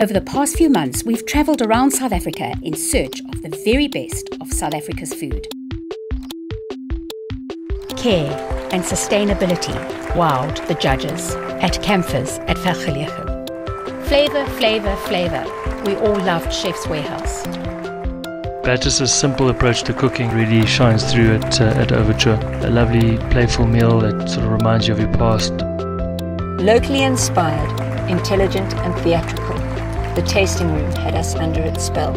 Over the past few months, we've travelled around South Africa in search of the very best of South Africa's food. Care and sustainability wowed the judges at Camphors at Vergelegen. Flavour, flavour, flavour. We all loved Chef's Warehouse. But a simple approach to cooking really shines through at, uh, at Overture. A lovely, playful meal that sort of reminds you of your past. Locally inspired, intelligent and theatrical, the tasting room had us under its spell.